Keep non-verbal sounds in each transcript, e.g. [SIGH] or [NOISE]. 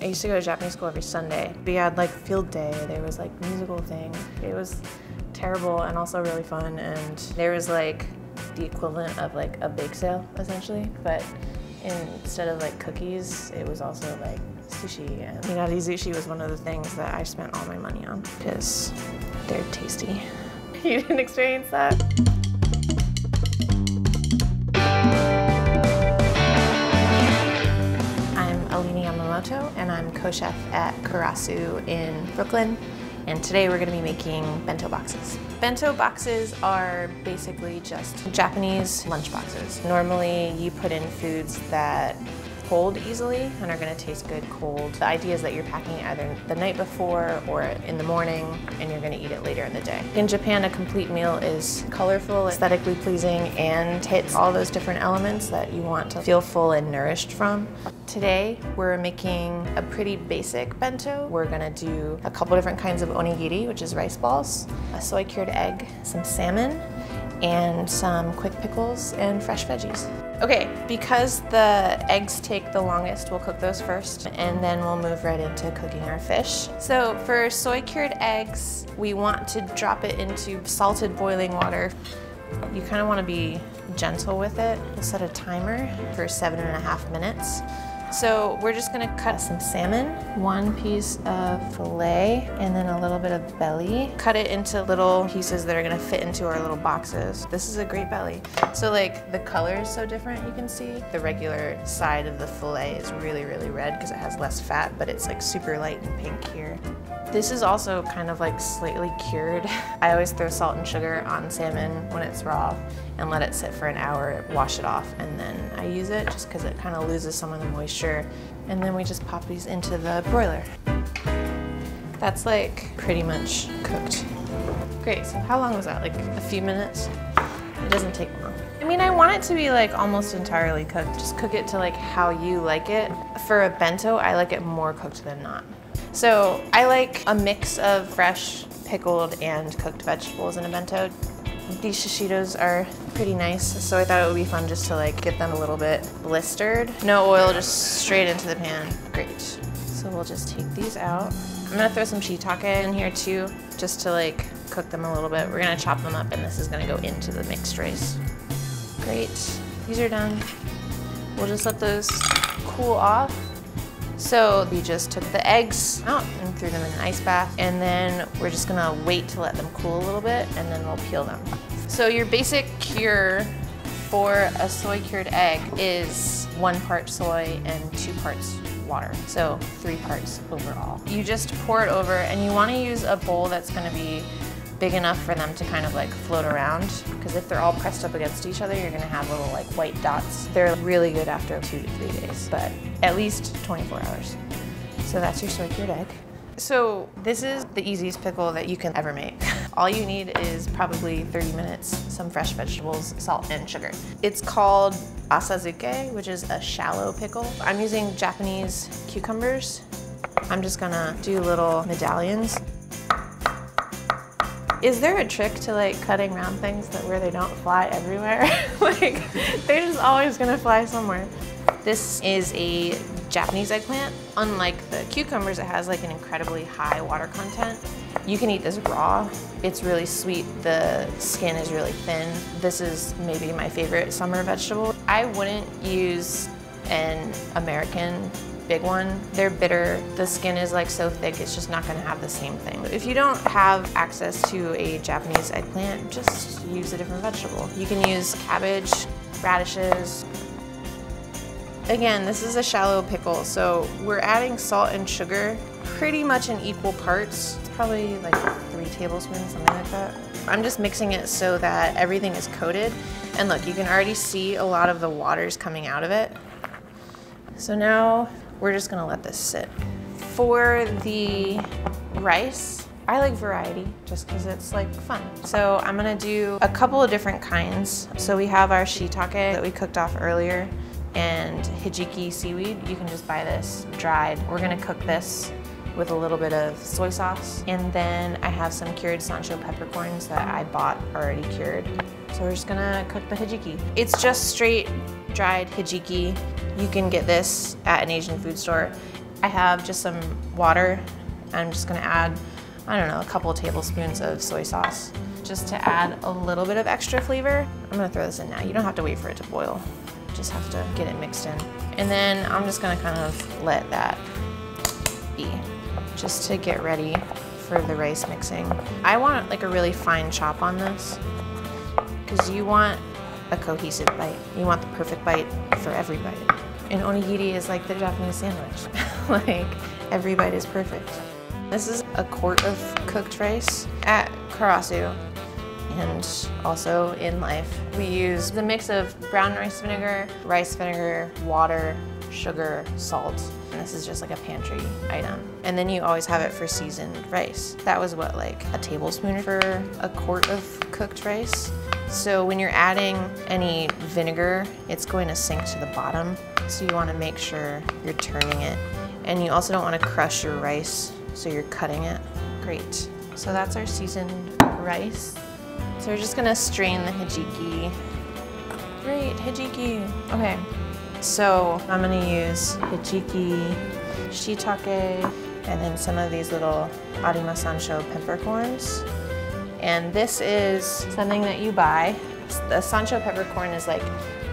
I used to go to Japanese school every Sunday. We had like field day, there was like musical thing. It was terrible and also really fun and there was like the equivalent of like a bake sale essentially, but instead of like cookies, it was also like sushi and Inari sushi was one of the things that I spent all my money on because they're tasty. [LAUGHS] you didn't experience that? Yamamoto and I'm co-chef at Karasu in Brooklyn and today we're gonna be making bento boxes. Bento boxes are basically just Japanese lunch boxes. Normally you put in foods that cold easily and are gonna taste good cold. The idea is that you're packing either the night before or in the morning and you're gonna eat it later in the day. In Japan, a complete meal is colorful, aesthetically pleasing, and hits all those different elements that you want to feel full and nourished from. Today, we're making a pretty basic bento. We're gonna do a couple different kinds of onigiri, which is rice balls, a soy cured egg, some salmon, and some quick pickles and fresh veggies. Okay, because the eggs take the longest, we'll cook those first and then we'll move right into cooking our fish. So for soy cured eggs, we want to drop it into salted boiling water. You kind of want to be gentle with it. We'll set a timer for seven and a half minutes. So we're just gonna cut some salmon, one piece of filet, and then a little bit of belly. Cut it into little pieces that are gonna fit into our little boxes. This is a great belly. So like the color is so different, you can see. The regular side of the filet is really, really red because it has less fat, but it's like super light and pink here. This is also kind of like slightly cured. [LAUGHS] I always throw salt and sugar on salmon when it's raw and let it sit for an hour, wash it off, and then I use it just because it kind of loses some of the moisture. And then we just pop these into the broiler. That's like pretty much cooked. Great, so how long was that? Like a few minutes? It doesn't take long. I mean, I want it to be like almost entirely cooked. Just cook it to like how you like it. For a bento, I like it more cooked than not. So I like a mix of fresh, pickled, and cooked vegetables in a bento. These shishitos are pretty nice, so I thought it would be fun just to like get them a little bit blistered. No oil, just straight into the pan. Great. So we'll just take these out. I'm gonna throw some shiitake in here too, just to like cook them a little bit. We're gonna chop them up and this is gonna go into the mixed rice. Great, these are done. We'll just let those cool off so we just took the eggs out and threw them in an ice bath and then we're just gonna wait to let them cool a little bit and then we'll peel them. So your basic cure for a soy cured egg is one part soy and two parts water. So three parts overall. You just pour it over and you wanna use a bowl that's gonna be big enough for them to kind of like float around because if they're all pressed up against each other you're gonna have little like white dots. They're really good after two to three days but at least 24 hours. So that's your soy cured egg. So this is the easiest pickle that you can ever make. [LAUGHS] All you need is probably 30 minutes, some fresh vegetables, salt, and sugar. It's called asazuke, which is a shallow pickle. I'm using Japanese cucumbers. I'm just gonna do little medallions. Is there a trick to like cutting round things that where they don't fly everywhere? [LAUGHS] like they're just always gonna fly somewhere. This is a Japanese eggplant. Unlike the cucumbers, it has like an incredibly high water content. You can eat this raw. It's really sweet. The skin is really thin. This is maybe my favorite summer vegetable. I wouldn't use an American big one. They're bitter. The skin is like so thick, it's just not gonna have the same thing. If you don't have access to a Japanese eggplant, just use a different vegetable. You can use cabbage, radishes. Again, this is a shallow pickle, so we're adding salt and sugar pretty much in equal parts. It's probably like three tablespoons, something like that. I'm just mixing it so that everything is coated. And look, you can already see a lot of the waters coming out of it. So now we're just gonna let this sit. For the rice, I like variety just because it's like fun. So I'm gonna do a couple of different kinds. So we have our shiitake that we cooked off earlier and hijiki seaweed. You can just buy this dried. We're gonna cook this with a little bit of soy sauce. And then I have some cured Sansho peppercorns that I bought already cured. So we're just gonna cook the hijiki. It's just straight dried hijiki. You can get this at an Asian food store. I have just some water. I'm just gonna add, I don't know, a couple of tablespoons of soy sauce just to add a little bit of extra flavor. I'm gonna throw this in now. You don't have to wait for it to boil. Just have to get it mixed in. And then I'm just gonna kind of let that be just to get ready for the rice mixing. I want like a really fine chop on this because you want a cohesive bite. You want the perfect bite for every bite. And onigiri is like the Japanese sandwich. [LAUGHS] like every bite is perfect. This is a quart of cooked rice at Karasu and also in life. We use the mix of brown rice vinegar, rice vinegar, water, sugar, salt. And this is just like a pantry item. And then you always have it for seasoned rice. That was what, like a tablespoon for a quart of cooked rice. So when you're adding any vinegar, it's going to sink to the bottom. So you wanna make sure you're turning it. And you also don't wanna crush your rice, so you're cutting it. Great. So that's our seasoned rice. So we're just gonna strain the hijiki. Great, hijiki. Okay, so I'm gonna use hijiki, shiitake, and then some of these little Arima Sansho peppercorns. And this is something that you buy. The sansho peppercorn is like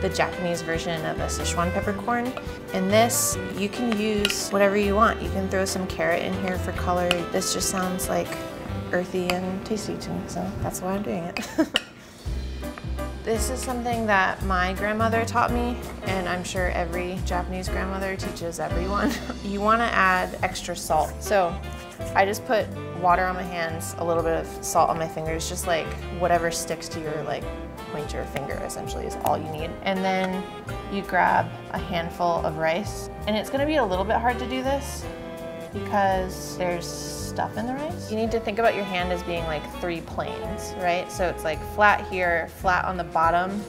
the Japanese version of a Sichuan peppercorn. And this, you can use whatever you want. You can throw some carrot in here for color. This just sounds like earthy and tasty to me, so that's why I'm doing it. [LAUGHS] this is something that my grandmother taught me, and I'm sure every Japanese grandmother teaches everyone. [LAUGHS] you wanna add extra salt. So I just put water on my hands, a little bit of salt on my fingers, just like whatever sticks to your like pointer finger essentially is all you need. And then you grab a handful of rice. And it's gonna be a little bit hard to do this because there's stuff in the rice. You need to think about your hand as being like three planes, right? So it's like flat here, flat on the bottom,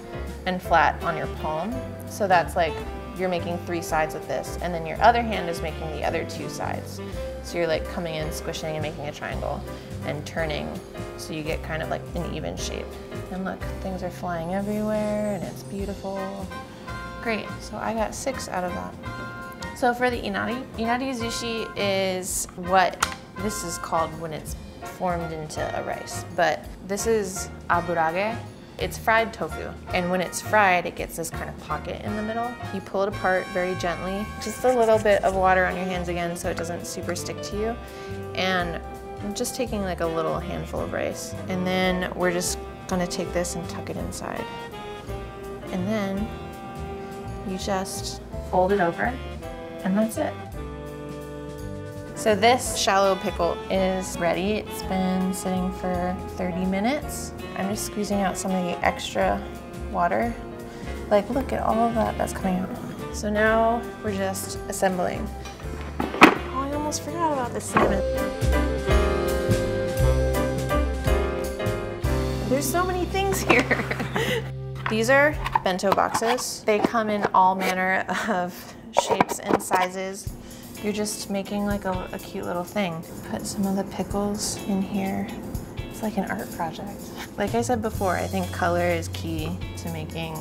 and flat on your palm. So that's like you're making three sides with this, and then your other hand is making the other two sides. So you're like coming in, squishing, and making a triangle, and turning, so you get kind of like an even shape. And look, things are flying everywhere, and it's beautiful. Great, so I got six out of that. So for the inari, inari zushi is what this is called when it's formed into a rice, but this is aburage. It's fried tofu, and when it's fried, it gets this kind of pocket in the middle. You pull it apart very gently, just a little bit of water on your hands again so it doesn't super stick to you. And I'm just taking like a little handful of rice, and then we're just gonna take this and tuck it inside. And then you just fold it over and that's it. So this shallow pickle is ready. It's been sitting for 30 minutes. I'm just squeezing out some of the extra water. Like look at all of that that's coming out. So now we're just assembling. Oh, I almost forgot about the salmon. There's so many things here. [LAUGHS] These are bento boxes. They come in all manner of shapes and sizes. You're just making like a, a, cute little thing. Put some of the pickles in here. It's like an art project. Like I said before, I think color is key to making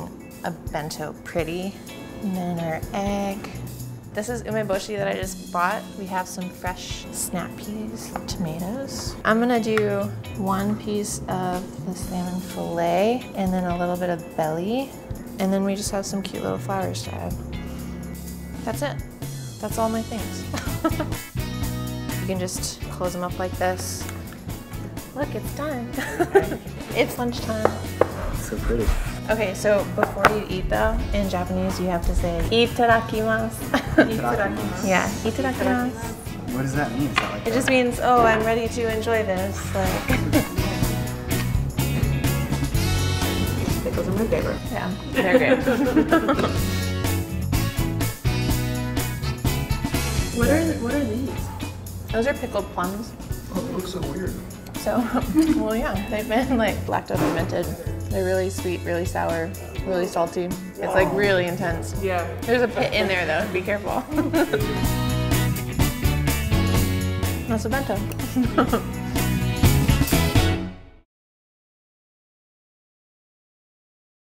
a bento pretty. And then our egg. This is umeboshi that I just bought. We have some fresh snap peas, tomatoes. I'm gonna do one piece of the salmon filet and then a little bit of belly. And then we just have some cute little flowers to add. That's it. That's all my things. [LAUGHS] you can just close them up like this. Look, it's done. [LAUGHS] it's lunchtime. So pretty. Okay, so before you eat though, in Japanese you have to say itadakimasu. Itadakimasu. [LAUGHS] yeah, itadakimasu. What does that mean? That like it just means, oh, I'm ready to enjoy this. Like. Pickles are my favorite. Yeah, they're good. What are what are these? Those are pickled plums. Oh, it looks so weird. So, [LAUGHS] well, yeah, they've been like lactose fermented. They're really sweet, really sour, really salty. It's like really intense. Yeah. There's a pit in there though. Be careful. That's a bento.